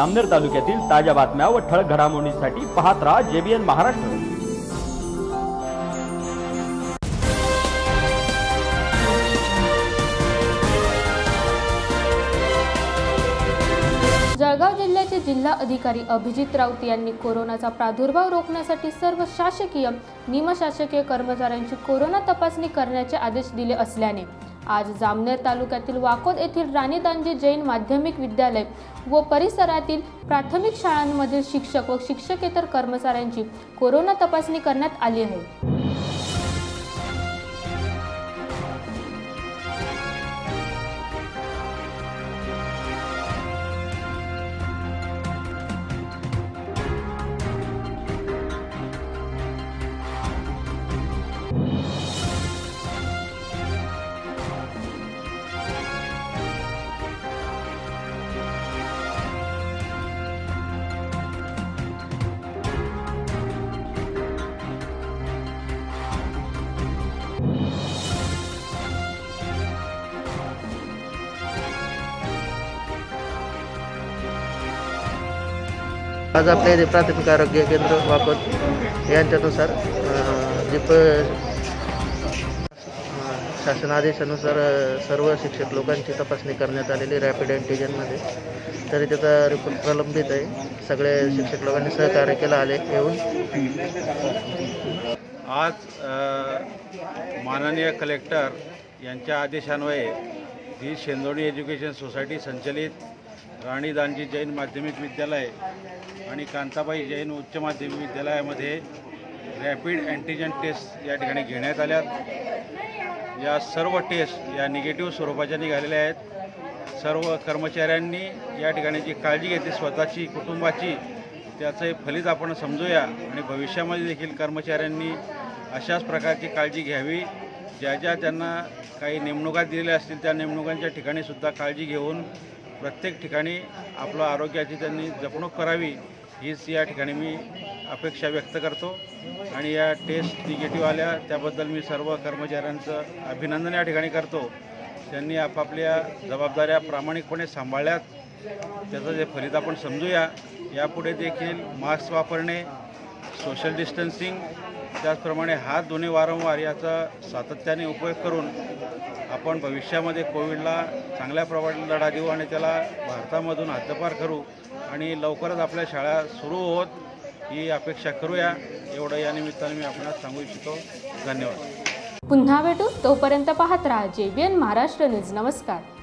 अमनेर तालुक्यातील ताज्या बातम्या व ठळक घडामोडींसाठी पाहत राहा जेबीएन महाराष्ट्र. जळगाव जिल्हा अधिकारी अभिजित राऊत यांनी कोरोनाचा प्रादुर्भाव रोखण्यासाठी सर्व शासकीय निमशासकीय कर्मचाऱ्यांची कोरोना तपासणी करण्याचे आदेश दिले असल्याने आज जामनेर तालुक्यातील वाकोद येथील राणी दांजे जैन माध्यमिक विद्यालय व परिसरातील प्राथमिक शाळांमधील शिक्षक व शिक्षकेतर कर्मचाऱ्यांची कोरोना तपासणी करण्यात आली आहे. आज आपल्या इथे प्राथमिक आरोग्य केंद्र वापत यांच्यानुसार जे प शासन आदेशानुसार सर्व शिक्षक लोकांची तपासणी करण्यात आलेली रॅपिड अँटीजनमध्ये तरी त्याचा रिपोर्ट प्रलंबित आहे. सगळे शिक्षक लोकांनी सहकार्य केलं आले येऊन. आज माननीय कलेक्टर यांच्या आदेशान्वये ही शेंदोणी एज्युकेशन सोसायटी संचलित राणी दानजी जैन माध्यमिक विद्यालय आणि कांताबाई जैन उच्च माध्यमिक विद्यालयामध्ये रॅपिड अँटीजन टेस्ट या ठिकाणी घेण्यात आल्यात. या सर्व टेस्ट या निगेटिव्ह स्वरूपाच्या निघालेल्या आहेत. सर्व कर्मचाऱ्यांनी या ठिकाणी जी काळजी घेतली स्वतःची कुटुंबाची त्याचं फलित आपण समजूया आणि भविष्यामध्ये देखील कर्मचाऱ्यांनी अशाच प्रकारची काळजी घ्यावी. ज्या ज्या त्यांना काही नेमणुका दिलेल्या असतील त्या नेमणुकांच्या ठिकाणीसुद्धा काळजी घेऊन प्रत्येक ठिकाणी आपलं आरोग्याची त्यांनी जपणूक करावी हीच या ठिकाणी मी अपेक्षा व्यक्त करतो. आणि या टेस्ट निगेटिव्ह आल्या त्याबद्दल मी सर्व कर्मचाऱ्यांचं अभिनंदन या ठिकाणी करतो. त्यांनी आपापल्या जबाबदाऱ्या प्रामाणिकपणे सांभाळल्यात. त्याचं जे फलित आपण समजूया यापुढे देखील मास्क वापरणे सोशल डिस्टन्सिंग त्याचप्रमाणे हात धुणे वारंवार याचा सातत्याने उपयोग करून आपण भविष्यामध्ये कोविडला चांगल्या प्रमाणात लढा देऊ आणि त्याला भारतामधून हद्दपार करू आणि लवकरच आपल्या शाळा सुरू होत ही अपेक्षा करूया. एवढं या निमित्ताने मी आपणास सांगू इच्छितो. धन्यवाद. पुन्हा भेटू. तोपर्यंत पाहत राहा जेबीएन महाराष्ट्र न्यूज. नमस्कार.